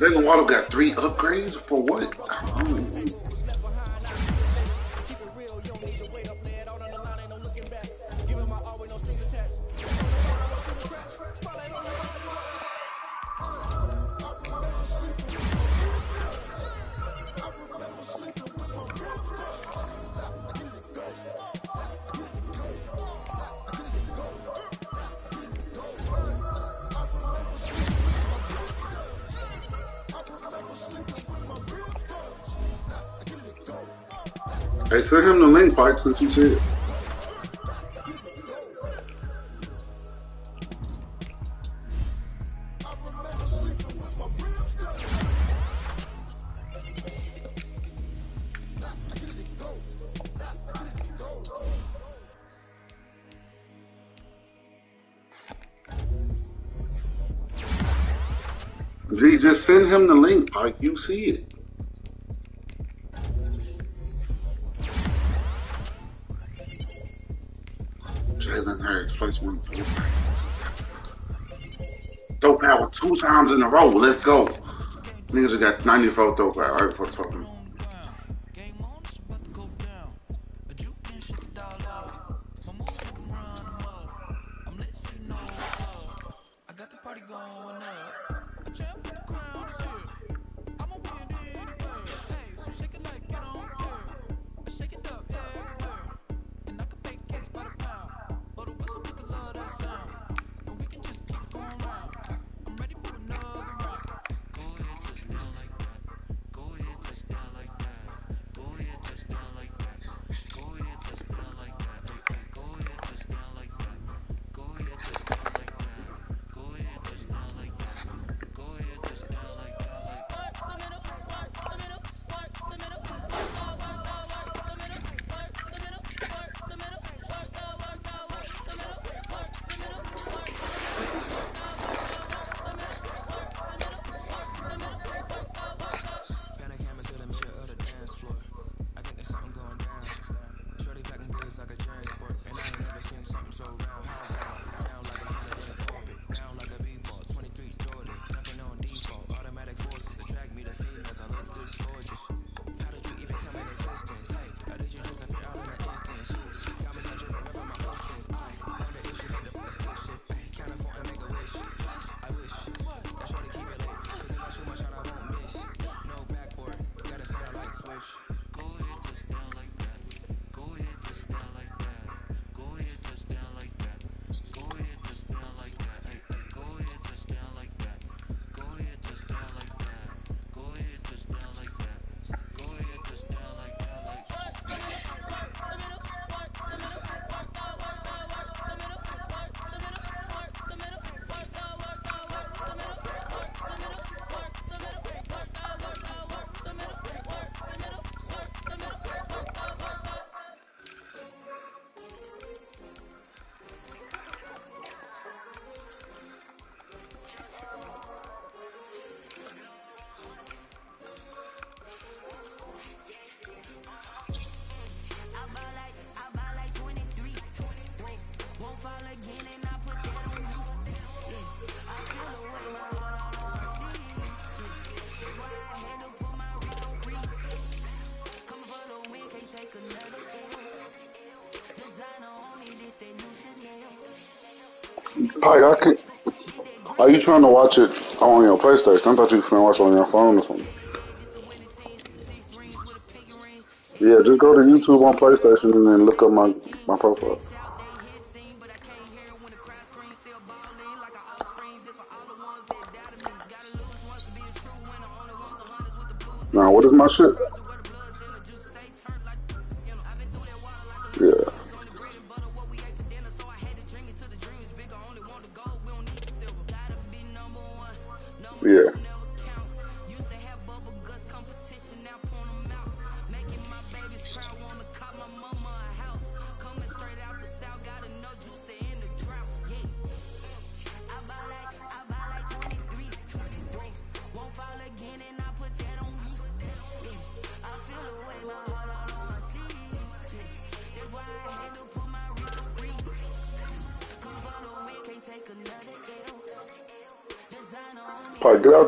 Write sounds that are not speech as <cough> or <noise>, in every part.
Jalen Waddle got three upgrades for what? Pike, since you it. G, just send him the link, Like You see it. Jalen Hurts place one. Throw power two times in a row. Let's go. Niggas got 94 throw power right before talking. Pike, I can Are you trying to watch it on your PlayStation? I thought you were going to watch it on your phone or something. Yeah, just go to YouTube on PlayStation and then look up my, my profile. Now, what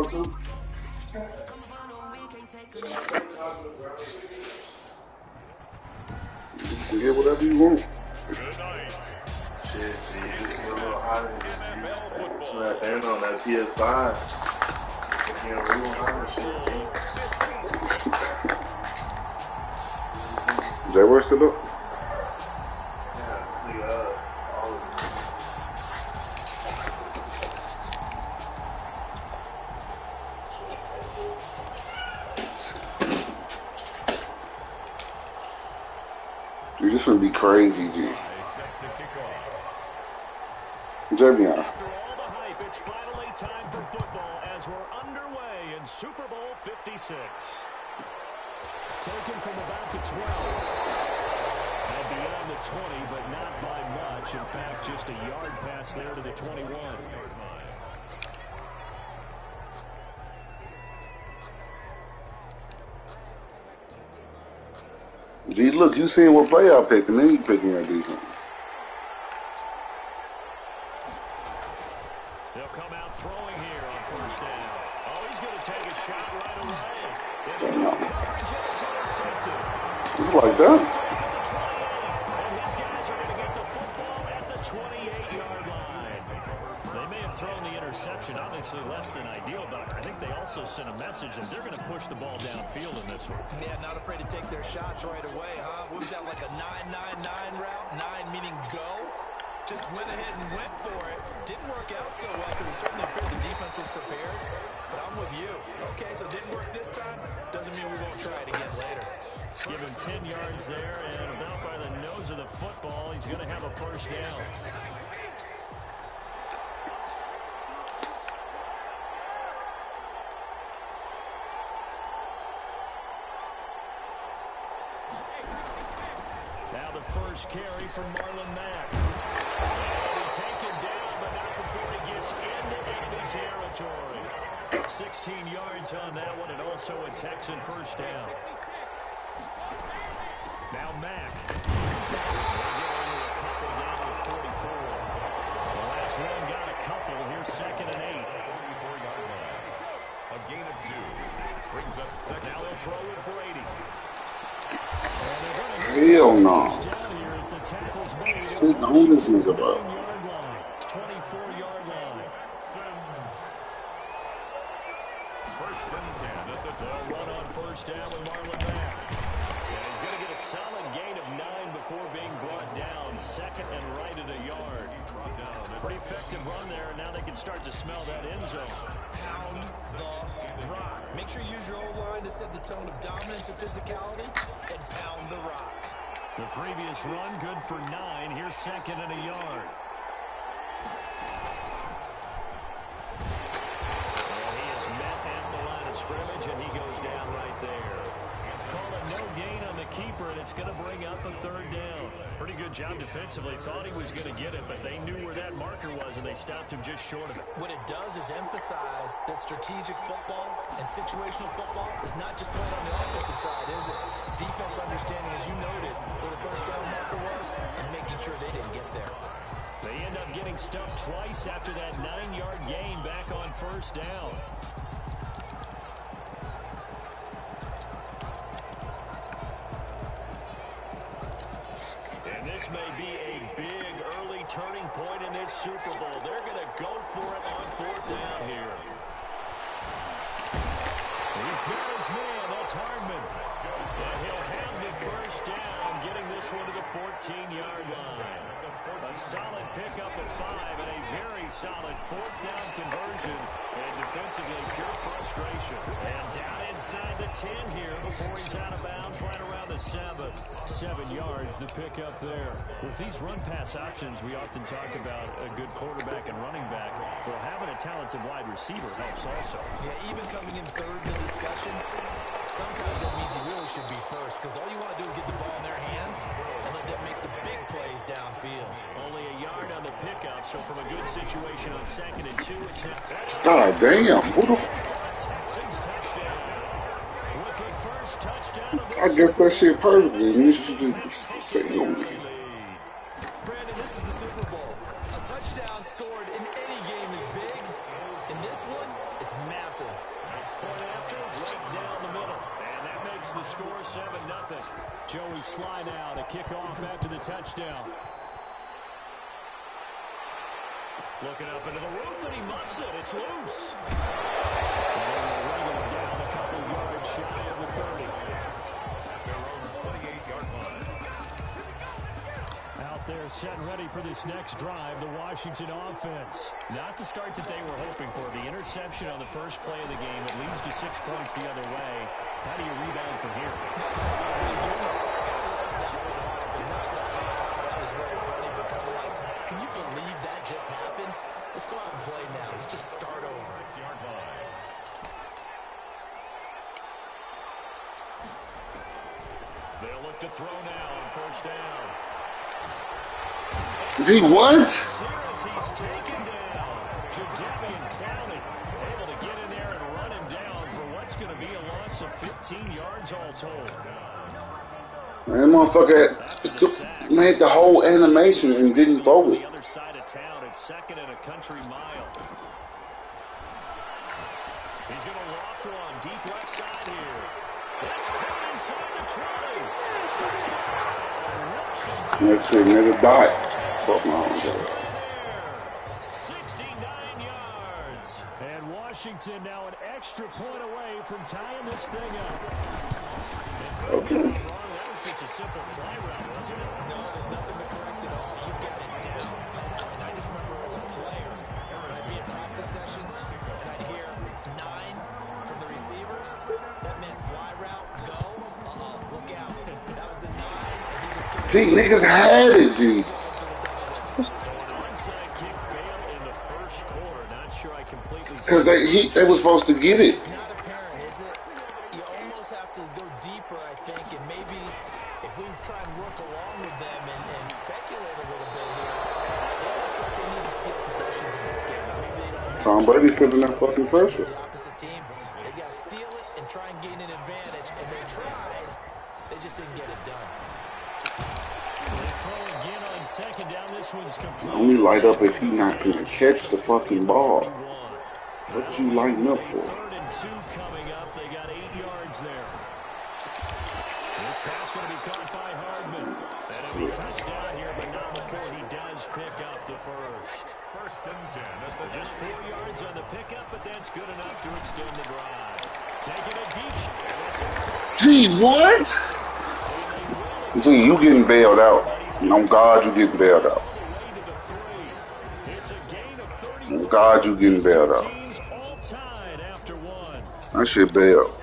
a Dude, this gonna be crazy, off. Javion. It's finally time for football as we're underway in Super Bowl 56. Taken from about the 12. And beyond the 20, but not by much. In fact, just a yard pass there to the 21. G, look, you seeing what play I picked, and then you picking your defense. Football, he's going to have a first down. Now the first carry for Marlon Mack. He'll take down, but not before he gets into enemy territory. 16 yards on that one, and also a Texan first down. Now Mack. Hell no. Shit, who this is about? Scrimmage, and he goes down right there. Call it no gain on the keeper, and it's going to bring up a third down. Pretty good job defensively. Thought he was going to get it, but they knew where that marker was, and they stopped him just short of it. What it does is emphasize that strategic football and situational football is not just played on the offensive side, is it? Defense understanding, as you noted, where the first down marker was and making sure they didn't get there. They end up getting stuffed twice after that nine-yard gain back on first down. Super Bowl. They're going to go for it on fourth down here. He's got his man. That's Hardman. And he'll have the first down, getting this one to the 14-yard line. A solid pickup at five and a very solid fourth down conversion. And defensively, pure frustration. And down inside the 10 here before he's out of bounds, right around the seven. Seven yards, the pickup there. With these run-pass options, we often talk about a good quarterback and running back. Well, having a talented wide receiver helps also. Yeah, even coming in third in the discussion, sometimes that means he really should be first because all you want to do is get pickup, so from a good situation on second and two, it's God damn. Who the f- Texans touchdown. With the first touchdown of I guess that shit perfectly. You should just say no. Brandon, this is the Super Bowl. A touchdown scored in any game is big. In this one, it's massive. point after, right down the middle. And that makes the score 7 nothing. Joey Slye now to kick off after the touchdown. Looking up into the roof, and he muffs it. It's loose. And they down a couple yards shy of the 30. Their own 28-yard line. Out there set ready for this next drive, the Washington offense. Not the start that they were hoping for. The interception on the first play of the game. It leads to six points the other way. How do you rebound from here? It. the other side of town, it's second and a country mile. He's going to loft one deep left side here. That's caught inside the 20. Touchdown. Washington That shit nigga died. Fuck my own dog. 69 yards. And Washington now an extra point away from tying this thing up. Okay. That was just a simple fly route, wasn't it? No, there's nothing feel like they need to steal possessions in this game, and maybe they don't. Tom Brady feeling that fucking pressure. They got to steal it and try and gain an advantage, and they tried, they just didn't get it done. Only light up if he not gonna catch the fucking ball. What you lighting up for? Here, before he does pick up the first. First and 10 Just four yards on the pickup, but that's good enough to extend the drive. Deep Gee, what? Gee, you getting bailed out. On God, you getting bailed out. all the way to the three. It's a gain of 30. On God, you getting bailed out. That shit bailed.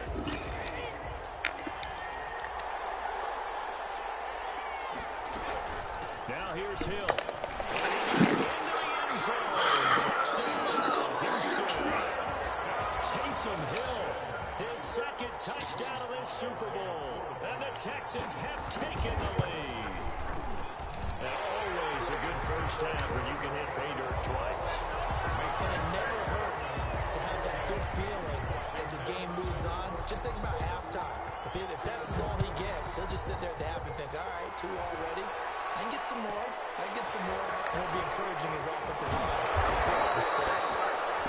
Two already. I can get some more. I can get some more. And he'll be encouraging his offensive line to create some space.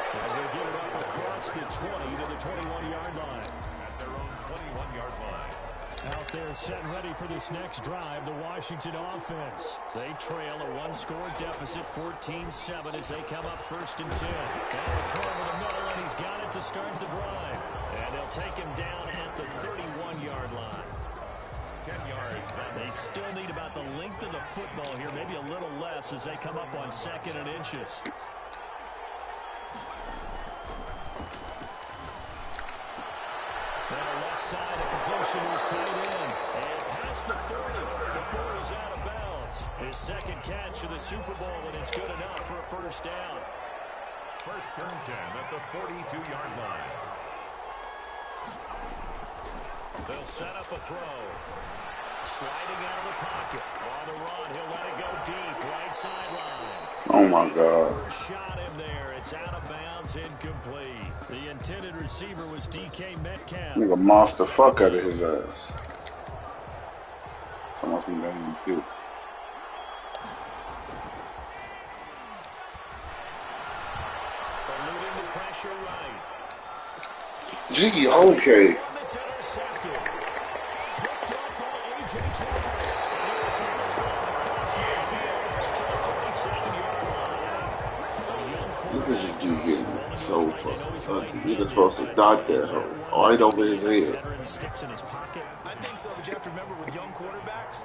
And they get it up across the 20 to the 21-yard line. at their own 21-yard line. Out there setting ready for this next drive, the Washington offense. They trail a one-score deficit, 14-7 as they come up first and 10. Now a throw over the middle, and he's got it to start the drive. And they'll take him down at the 31-yard line. 10 yards. They still need about the length of the football here, maybe a little less as they come up on second and inches. Now left side, a completion his tight end. And past the 40 before he's out of bounds. His second catch of the Super Bowl, and it's good enough for a first down. First and 10 at the 42-yard line. They'll set up a throw. Sliding out of the pocket. On the run, he'll let it go deep. Right sideline. Oh my god. Shot him there. It's out of bounds, incomplete. The intended receiver was DK Metcalf. Nigga the fuck out of his ass. It's almost been damn cute. Eluding the pressure right. Gee, okay. By A.J. Taylor. And it's on his way across midfield to the 47-yard line. A young Niggas do getting so fucked up. Nigga's supposed to dot that hoe right oh, over his head. veteran sticks in his pocket. I think so, but you have to remember with young quarterbacks,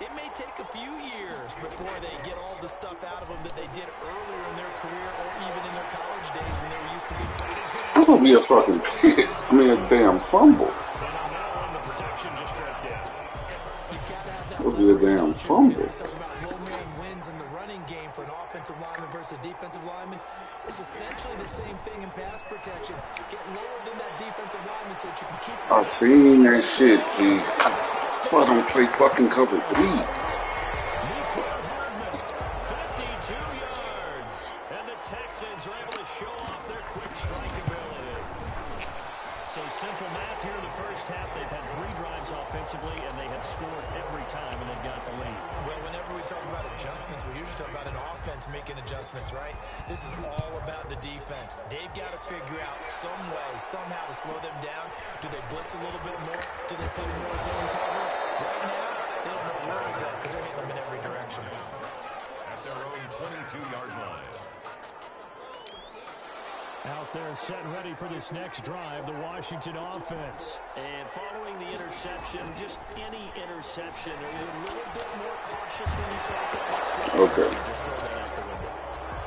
it may take a few years before they get all the stuff out of them that they did earlier in their career or even in their college days when they were used to. That's gonna be a fucking pick. <laughs> I mean, a damn fumble. Got to have be a damn fumble. Stuff about low man wins in the game for an offensive lineman versus a defensive lineman. It's essentially the same thing in pass protection. Get lower than that defensive lineman so that you can keep. I seen that shit, G. That's why I don't play fucking cover three. Little bit more? Do they play more zone coverage? Right now, they don't know where to go because they're hitting them in every direction. At their own 22-yard line. Out there set ready for this next drive, the Washington offense. And following the interception, just any interception, are you a little bit more cautious when you start that next drive? Okay. Just throw that out the window.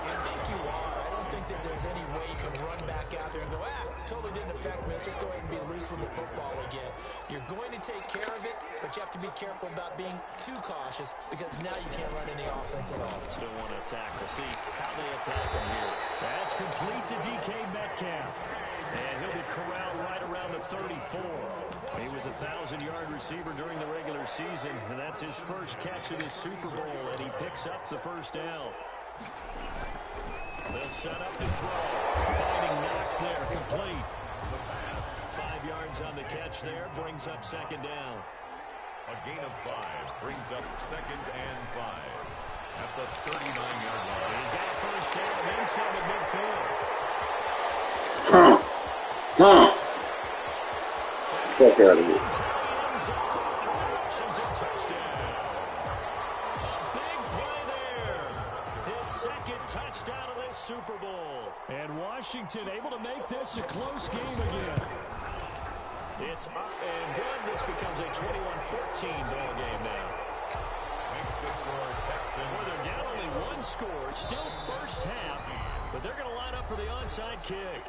I think you are. I don't think that there's any way you can run back out there and go, ah, totally didn't affect me. Let's just go ahead and be loose with the football again. You're going to take care of it, but you have to be careful about being too cautious because now you can't run any offense at all. Still want to attack. We'll see how they attack him here. That's complete to DK Metcalf. And he'll be corralled right around the 34. He was a 1,000-yard receiver during the regular season, and that's his first catch of this Super Bowl, and he picks up the first down. They'll set up to throw. Finding Knox there, complete. Five yards on the catch there, brings up second down. A gain of five brings up second and five. At the 39-yard line. He's got a first down inside the midfield. Huh. Huh. Fuck out of here. Washington touchdown. A big play there. His second touchdown of this Super Bowl. And Washington able to make this a close game again. It's up and good. This becomes a 21-14 ball game now. Makes the score Texan. Where they're down only one score, still first half, but they're going to line up for the onside kick.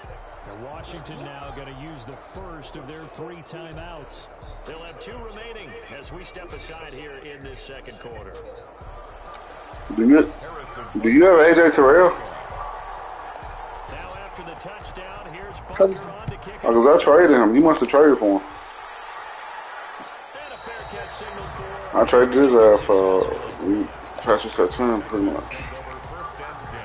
And Washington now going to use the first of their three timeouts. They'll have two remaining as we step aside here in this second quarter. Do you, do you have AJ Terrell? It. Cause I traded him. You must have traded for him. And a fair catch signal for I traded his ass for we Patrick Surtain pretty much. over first and 10.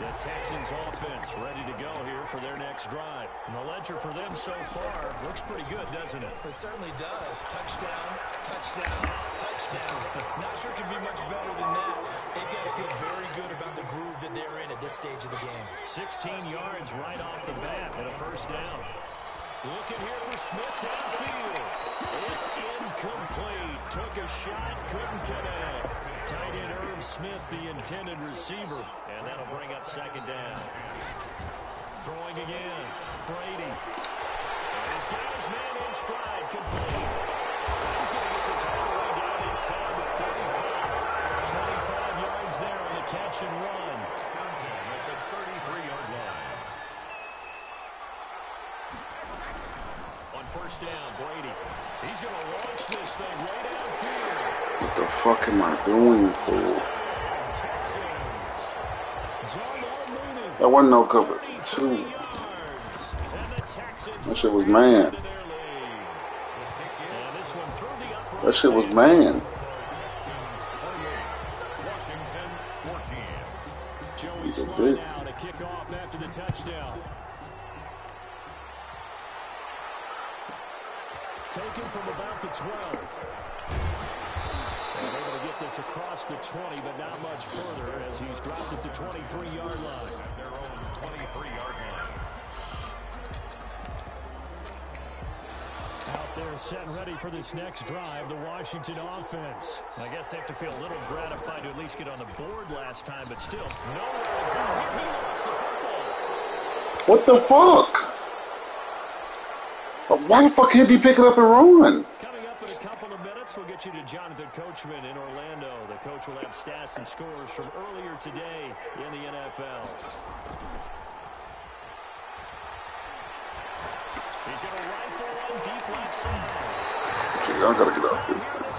The Texans offense ready to go here for their next drive. And the ledger for them so far looks pretty good, doesn't it? It certainly does. Touchdown, touchdown, touchdown. Not sure it can be much better than that. They've got to feel very good about the groove that they're in at this stage of the game. 16 yards right off the bat and a first down. Looking here for Smith downfield. It's Incomplete. Took a shot, couldn't connect. Tight end Herb Smith, the intended receiver. And that'll bring up second down. Throwing again. He's got his man in stride. Complete. He's going to get this all the way down inside the 35. 25 yards there on the catch and run. Contact at the 33-yard line. On first down, Brady. He's going to launch this thing right downfield. What the fuck am I doing for? Texans. That wasn't no cover. 33 Two. Shit was man. That shit was man. This next drive, the Washington offense. I guess they have to feel a little gratified to at least get on the board last time, but still, nowhere to go. He lost the football. What the fuck? Why the fuck can't he pick it up and run? Coming up in a couple of minutes, we'll get you to Jonathan Coachman in Orlando. The coach will have stats and scores from earlier today in the NFL. He's going to rifle one deep left side. Gee, I gotta get Here this.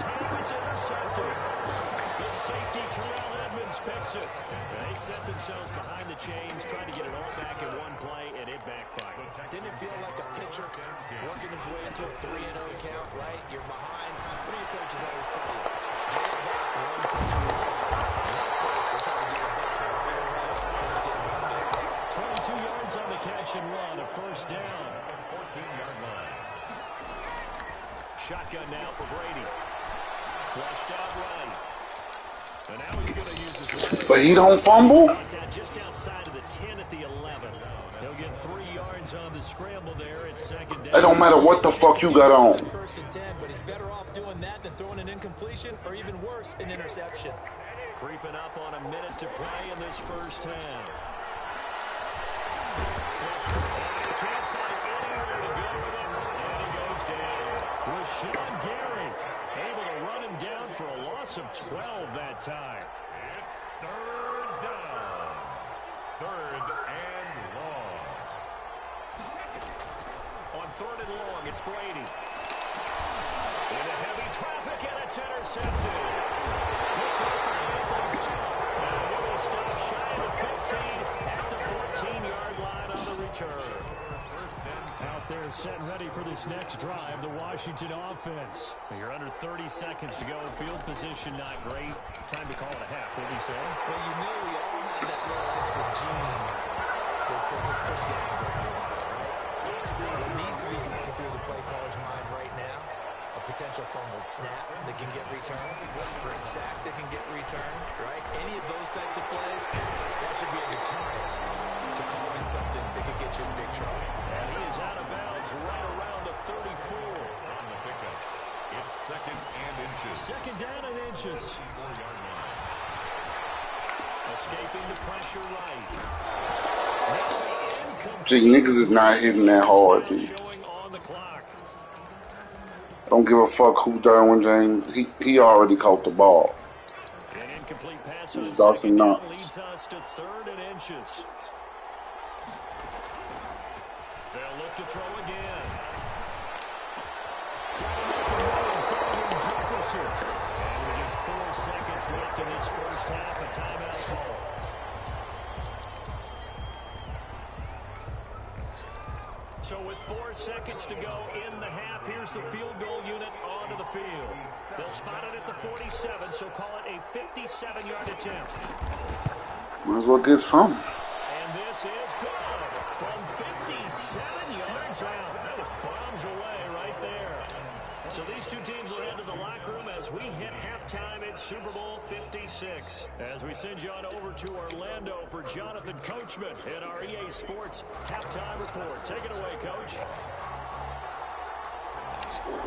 They set themselves behind the chains, trying to get it all back in one play, and it backfired. Didn't it feel like a pitcher working his way into a 3 0 count, right? You're behind. What do your coaches always tell you? Get it back one catch at a time. In this case, they're trying to get it back right away. And it didn't work out. 22 yards on the catch and run, a first down. 14-yard line. Shotgun now for Brady. Flushed out right. And now he's going to use his. But he don't fumble? Brought just outside of the 10 at the 11. He'll get three yards on the scramble there at second down. It don't matter what the fuck you got on. First and 10, but he's better off doing that than throwing an incompletion or even worse, an interception. Creeping up on a minute to play in this first half. Rashan Gary able to run him down for a loss of 12 that time. It's third down. Third and long. On third and long, it's Brady. Into heavy traffic, and it's intercepted. Picked up by Anthony. And he will stop shy of the 15 at the 14-yard line on the return. Out there set and ready for this next drive, the Washington offense. You're under 30 seconds to go. Field position not great. Time to call it a half, wouldn't you say? Well, you know we all have that little extra gene that says let's push the envelope a little bit, right? What needs to be going through the play caller's mind right now, a potential fumbled snap that can get returned, a string sack that can get returned, right? Any of those types of plays, that should be a deterrent to calling something that could get you in big trouble. And he is out of bounds right around the 34. On the pickup. It's second and inches. Second down and inches. Escaping the pressure right. Gee, niggas is not hitting that hard, G. Showing on the clock. I don't give a fuck who Derwin James. He he already caught the ball. An incomplete pass It's Dawson Knox. leads us to third and inches. They'll look to throw again. Jefferson. And with just four seconds left in this first half, a timeout call. Four seconds to go in the half, here's the field goal unit onto the field. They'll spot it at the 47, so call it a 57-yard attempt. Might as well get some. And this is good from 57 yards out. That was bombs away right there. So these two teams will head to the locker room as we hit halftime at Super Bowl 56. As we send you on over to Orlando for Jonathan Coachman in our EA Sports halftime report. Take it away, Coach.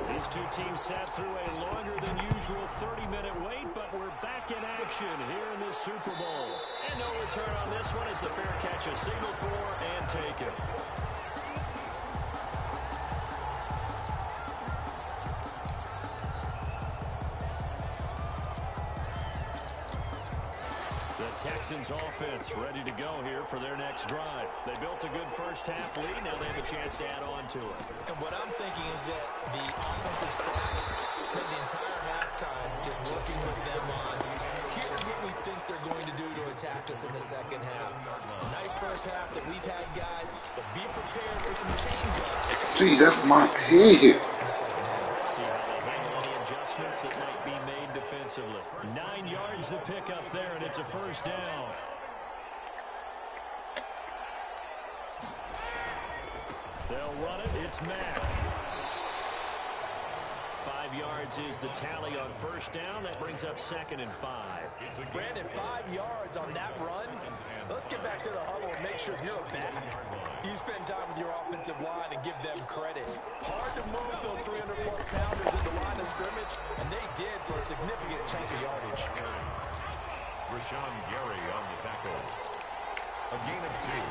These two teams sat through a longer than usual 30-minute wait, but we're back in action here in the Super Bowl. And no return on this one as the fair catch a signal for and taken. Texans offense ready to go here for their next drive. They built a good first half lead. Now they have a chance to add on to it. And what I'm thinking is that the offensive staff spent the entire halftime just working with them on here's what we think they're going to do to attack us in the second half. Nice first half that we've had, guys, but be prepared for some change-ups Gee, that's my pig. It's a first down. They'll run it. It's Matt. Five yards is the tally on first down. That brings up second and five. Brandon, five yards on that run. Let's get back to the huddle and make sure you're back. You spend time with your offensive line and give them credit. Hard to move those 300-plus pounders in the line of scrimmage, and they did for a significant chunk of yardage. Rashan Gary on the tackle. A gain of two.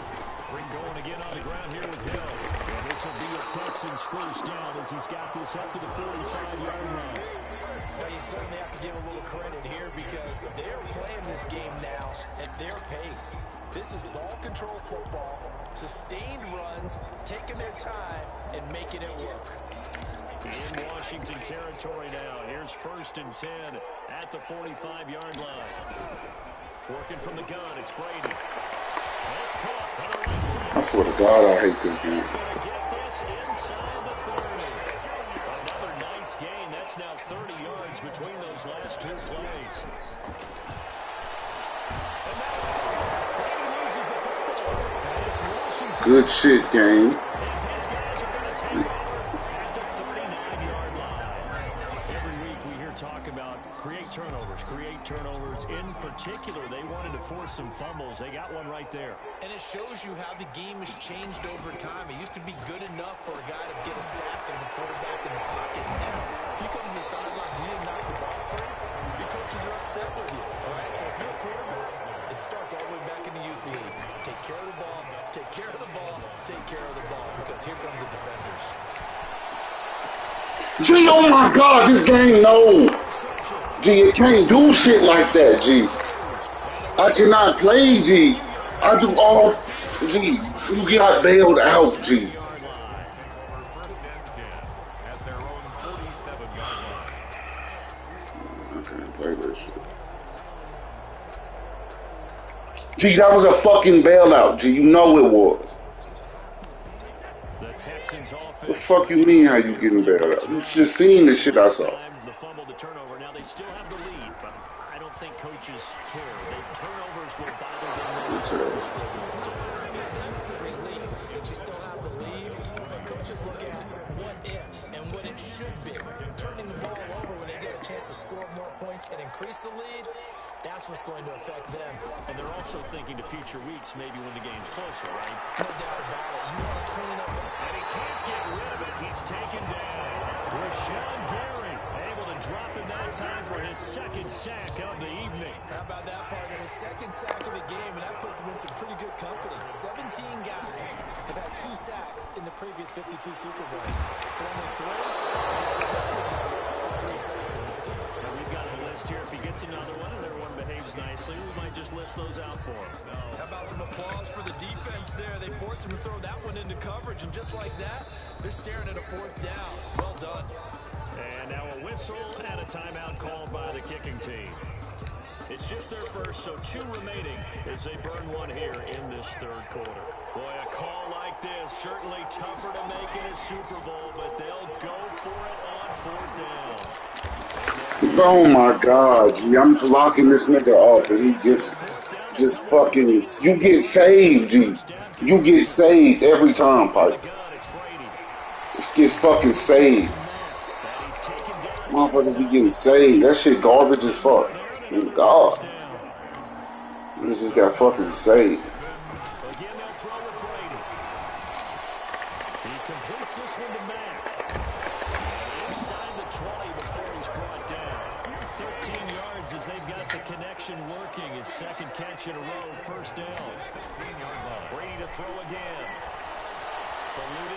Bring going again on the ground here with Hill. And this will be a Texans first down as he's got this up to the 45-yard line. Now, you certainly have to give a little credit here because they're playing this game now at their pace. This is ball control football, sustained runs, taking their time, and making it work. In Washington territory now. Here's first and 10 at the 45-yard line. Working from the gun, it's Brady. That's caught. I swear to God, I hate this game. He's going to get this inside the 30. Another nice gain. That's now 30 yards between those last two plays. And now Brady loses the football. And it's Washington. Good shit, game. Turnovers. In particular, they wanted to force some fumbles. They got one right there. And it shows you how the game has changed over time. It used to be good enough for a guy to get a sack of the quarterback in the pocket. Now, if you come to the sidelines and you didn't knock the ball free, your coaches are upset with you. All right, so if you're a quarterback, it starts all the way back in the youth leagues. Take care of the ball, take care of the ball, take care of the ball, because here come the defenders. Gee, oh my God, this game, no. G, it can't do shit like that, G. I cannot play, G. I do all, G. You got bailed out, G. For first and 10 at their own 47-yard line. I can't play this shit. G, that was a fucking bailout, G. You know it was. The fuck you mean how you getting bailed out? You just seen the shit I saw. Time, The fumble, the turnover. Now they still have the lead, but I don't think coaches care. The turnovers will bother them. Uh, That's the relief that you still have the lead. But coaches look at what if and what it should be. Turning the ball over when they get a chance to score more points and increase the lead, that's what's going to affect them. And they're also thinking to future weeks, maybe when the game's closer, right? No doubt about it. You want to clean up And he can't get rid of it. He's taken down. Rashan Gary able to drop it that time for his second sack of the evening. How about that partner? His second sack of the game, and that puts him in some pretty good company. 17 guys have had two sacks in the previous 52 Super Bowls. But only three have the of three sacks in this game. And we've got the list here. If he gets another one and everyone behaves nicely, we might just list those out for him. How about some applause for the defense there? They forced him to throw that one into coverage, and just like that, they're staring at a fourth down. Well done. And now a whistle and a timeout called by the kicking team. It's just their first, so two remaining as they burn one here in this third quarter. Boy, a call like this, certainly tougher to make in a Super Bowl, but they'll go for it on fourth down. Oh my God, G. I'm locking this nigga up and he gets just fucking, you get saved, G. You get saved every time, Pike. Get fucking saved. And he's taken down. Motherfuckers be getting saved. That shit garbage as fuck. Thank God. Niggas just got fucking saved. Again, they'll throw with Brady. He completes this one to Mack. 13 yards as they've got the connection working. His second catch in a row, first down. 15-yard. Brady to throw again.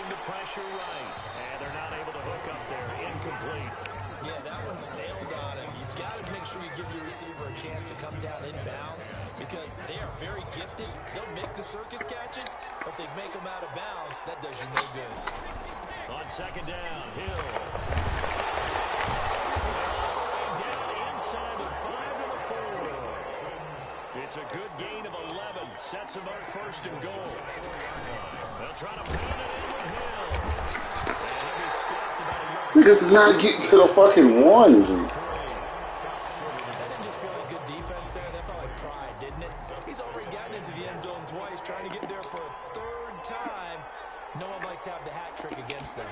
The pressure right. And they're not able to hook up there. Incomplete. Yeah, that one sailed on him. You've got to make sure you give your receiver a chance to come down inbounds because they are very gifted. They'll make the circus catches, but they make them out of bounds. That does you no good. On second down, Hill. Down inside the five to the four. It's a good gain of 11. Sets them up first and goal. They'll try to pound it in with Hill. And he'll be stopped about a yard. Niggas is not getting to the fucking one, G. That didn't just feel like good defense there. That felt like pride, didn't it? He's already gotten into the end zone twice, trying to get there for a third time. No one likes have the hat trick against them.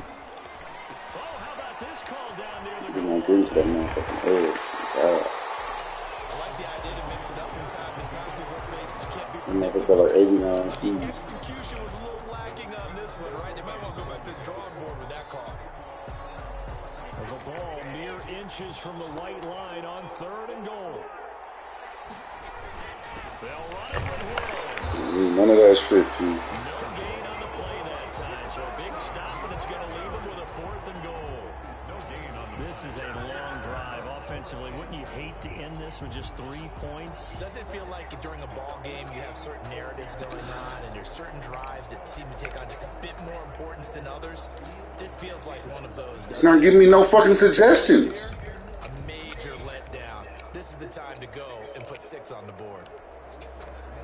Oh, how about this call down near the He's not getting to that motherfucking edge. God. I like the idea to mix it up from time to time because let's face it, you can't be That motherfucker got like 89 speed. The execution was a little lacking on this one, right? They might want to go back to the drawing board with that call. The ball mere inches from the white line on third and goal. They'll run it with Hill. None of that shit, G. No gain on the play that time, so a big stop, and it's going to leave them with a fourth and goal. No gain on This is a long drive offensively. Wouldn't you hate to end this with just three points? Does it feel like during a ball game you have certain narratives going on and there's certain drives that seem to take on just a bit more importance than others? This feels like one of those. It's not giving me no fucking suggestions. A major letdown. This is the time to go and put six on the board.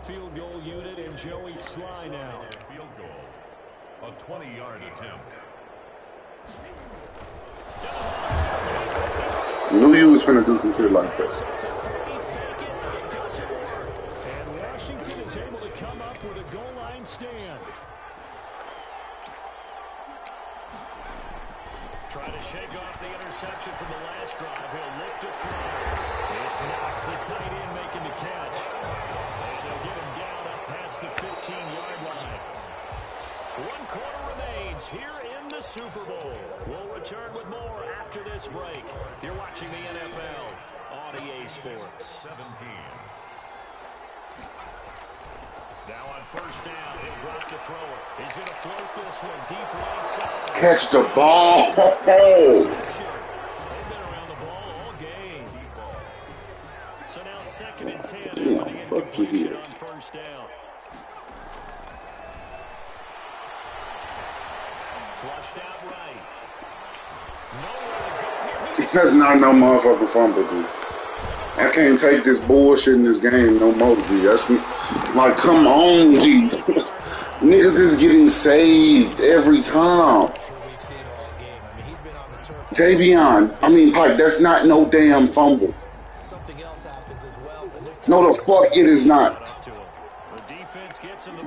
Field goal unit and Joey Slye now. field goal. A 20-yard attempt. Knew you was finna do some shit like that. And Washington is able to come up with a goal line stand. Try to shake off the interception from the last drive. He'll look to throw. The tight end, making the catch. And they'll get him down up past the 15-yard line. One quarter remains here in the Super Bowl. We'll return with more after this break. You're watching the NFL on EA Sports. 17. Now on first down, he'll drop to throw it. He's going to float this one deep right side. Catch the ball. <laughs> They've been around the ball all game. So now second and ten Yeah, the fuck you incompletion here. on first down. Flushed out right. Nowhere to go here. That's not no motherfucking fumble, dude. I can't take this bullshit in this game no more, G. That's like, come on, G. <laughs> Niggas is getting saved every time. Game. I mean, Pike, that's not no damn fumble. No, the fuck it is not.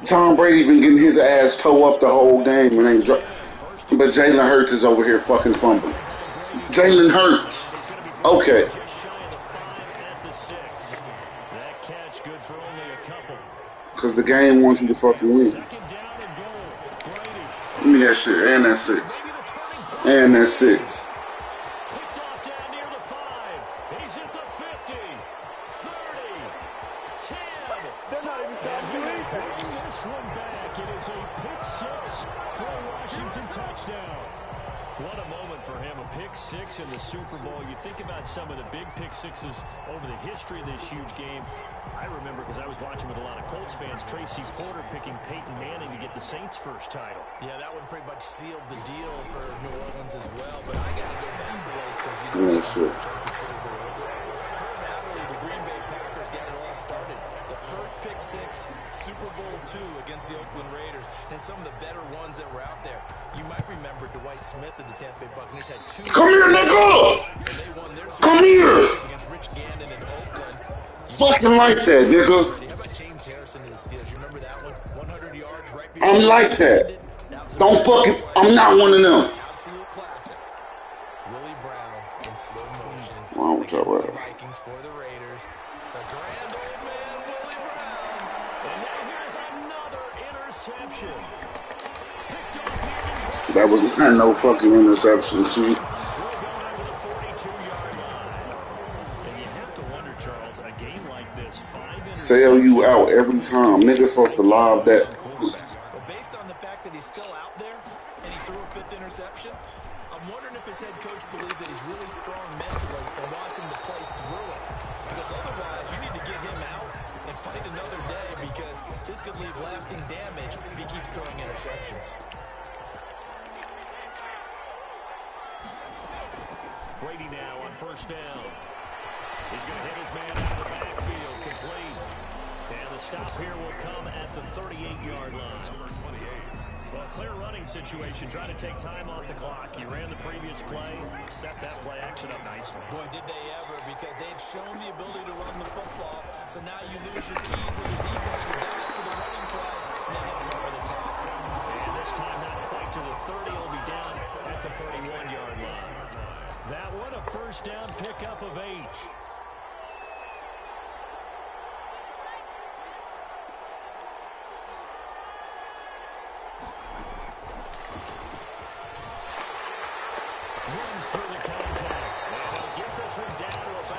Tom Brady been getting his ass toe up the whole game and ain't But Jalen Hurts is over here fucking fumbling. Jalen Hurts. Okay. That. Because the game wants you to fucking win. Give me that shit. And that's six. And that's six. Colts Tracy Porter picking Peyton Manning to get the Saints' first title. Yeah, that one pretty much sealed the deal for New Orleans as well. But I got to go back a ways because you know Yeah, it's sure. considerably older. Herb Adderley, the Green Bay Packers got it all started. The first pick six, Super Bowl two against the Oakland Raiders, and some of the better ones that were out there. You might remember Dwight Smith of the Tampa Bay Buccaneers had two. Come here, nigga! And they won their Super Come here! Rich Gannon in Oakland. Fucking like that, nigga. James Harrison the Steelers? You remember that one? 100 yards right I'm like that. Don't fucking. I'm not one of them. Absolute classic. Willie Brown in slow motion. Your against the. Vikings for the Raiders. The grand old man, Willie Brown. And now here's another interception. Picked off here in That was not no fucking interception, G. sell you out every time. Niggas supposed to lob that. But based on the fact that he's still out there and he threw a fifth interception, I'm wondering if his head coach believes that he's really strong mentally and wants him to play through it. Because otherwise, you need to get him out and fight another day because this could leave lasting damage if he keeps throwing interceptions. Brady now on first down. He's going to hit his man out of the backfield, complete. And the stop here will come at the 38-yard line. Well, clear running situation, trying to take time off the clock. You ran the previous play, set that play action up nicely. Boy, did they ever, because they had shown the ability to run the football. So now you lose your keys as a defense. You dive for the running play, and they hit him over the top. And this time not quite to the 30. He'll be down at the 31-yard line. That one a first down pickup of eight.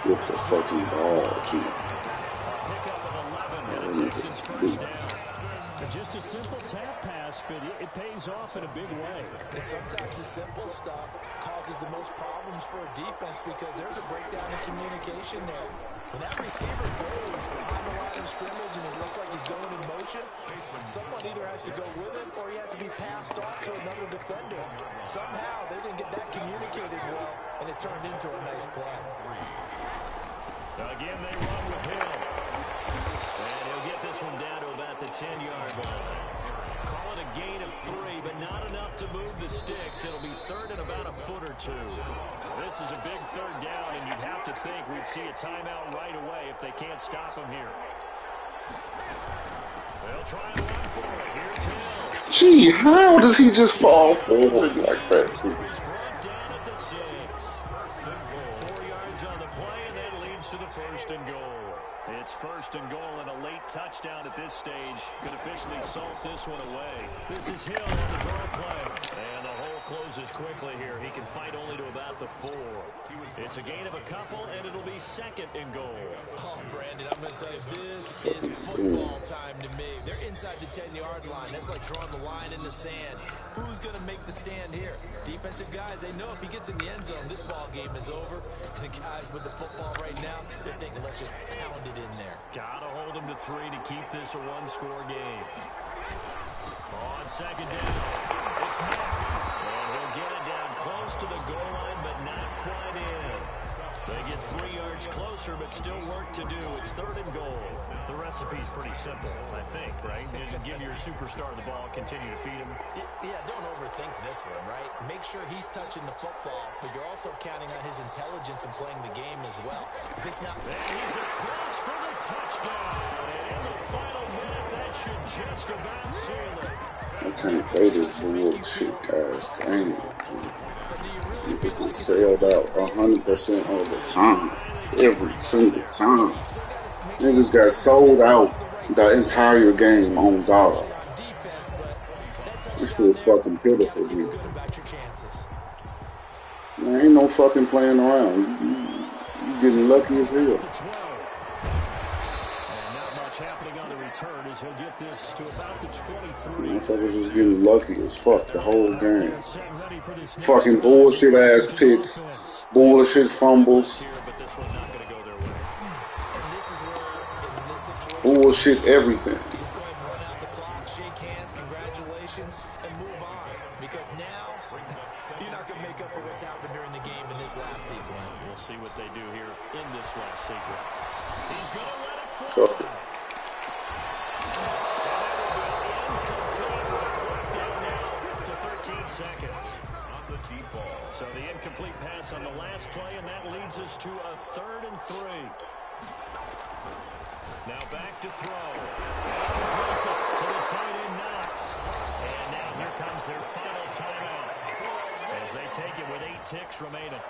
With the fucking ball, G. but it, pays off in a big way. And sometimes the simple stuff causes the most problems for a defense because there's a breakdown in communication there. When that receiver goes behind the line of scrimmage and it looks like he's going in motion, someone either has to go with him or he has to be passed off to another defender. Somehow they didn't get that communicated well, and it turned into a nice play. Again, they run with him. And he'll get this one down to about the 10-yard line. It a gain of three, but not enough to move the sticks. It'll be third and about a foot or two. This is a big third down, and you'd have to think we'd see a timeout right away if they can't stop him here. They'll try and run for it. Here's Hill. Gee, how does he just fall forward like that? G? He's brought down at the six. Four yards on the play, and that leads to the first and goal. It's first and goal and a late touchdown at this stage. Could officially salt this one away. This is Hill on the draw play. And closes quickly here. He can fight only to about the four. It's a gain of a couple, and it'll be second and goal. Oh, Brandon, I'm going to tell you, this is football time to me. They're inside the 10-yard line. That's like drawing the line in the sand. Who's going to make the stand here? Defensive guys, they know if he gets in the end zone, this ball game is over. And the guys with the football right now, they're thinking, let's just pound it in there. Gotta hold him to three to keep this a one-score game. On second down, it's Mack. And he'll get it down close to the goal line, but not quite in. They get three yards closer, but still work to do. It's third and goal. The recipe's pretty simple, I think, right? Just give your superstar the ball, continue to feed him. Yeah, don't overthink this one, right? Make sure he's touching the football, but you're also counting on his intelligence and playing the game as well. If it's not And he's across for the touchdown. And in the final minute, it. I can't play this bullshit ass game. G. Niggas get sailed out 100% of the time. Every single time. Niggas got sold out the entire game on touchdown This is fucking pitiful, dude. Man, ain't no fucking playing around. You, you, you getting lucky as hell. Return as he'll get this to about the 23. Motherfuckers is getting lucky as fuck the whole game. Setting ready for this next Fucking bullshit ass picks, bullshit fumbles, here, but this one not going to go their way. And this is where, in this situation, bullshit everything. you just go ahead and run out the clock, shake hands, congratulations, and move on. Because now, you're not going to make up for what's happened during the game in this last sequence. We'll see what they do here in this last sequence. He's going to let it fly. So the incomplete pass on the last play, and that leads us to a third and three. Now back to throw. And completes it to the tight end Knox. And now here comes their final timeout. As they take it with eight ticks remaining.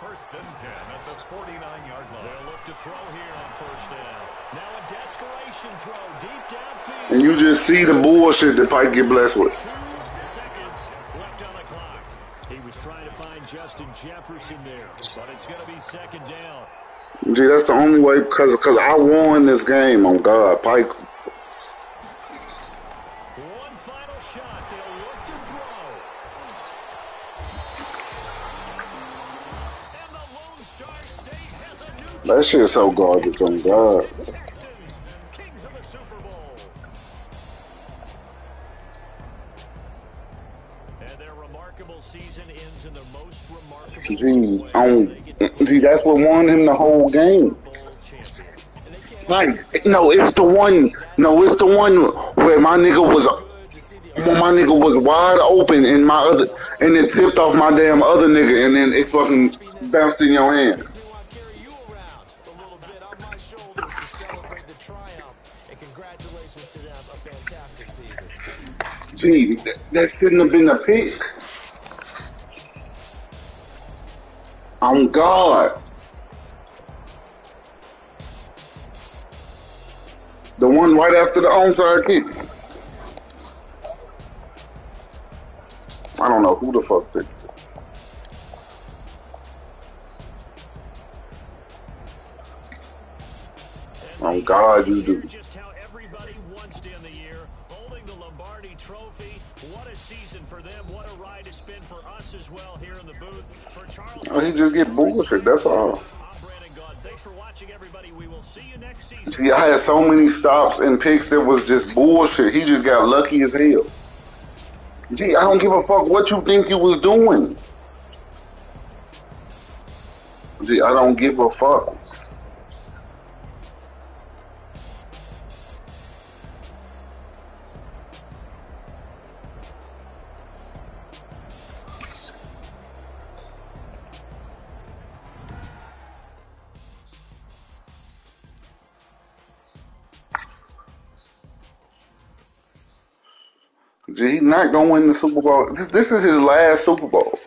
First and 10 at the 49-yard line. They'll look to throw here on first down. Now a desperation throw deep downfield. And you just see the bullshit that Pike get blessed with. Seconds left on the clock. He was trying to find Justin Jefferson there, but it's going to be second down. Gee, that's the only way because because I won this game on God. Pike, One final shot. They'll look to throw. And the Lone Star State has a new that shit is so garbage on God. Gee, on gee, that's what won him the whole game. Like, no, it's the one. No, it's the one where my nigga was. When my nigga was wide open and my other, and it tipped off my damn other nigga, and then it fucking bounced in your hand. Gee, that, that shouldn't have been a pick. On God. The one right after the onside kick. I don't know who the fuck picked it. On God, you do. He just get bullshit. That's all. I had so many stops and picks that was just bullshit. He just got lucky as hell. Gee, I don't give a fuck what you think you was doing. Gee, I don't give a fuck. Gee, he not gonna win the Super Bowl. This, this is his last Super Bowl.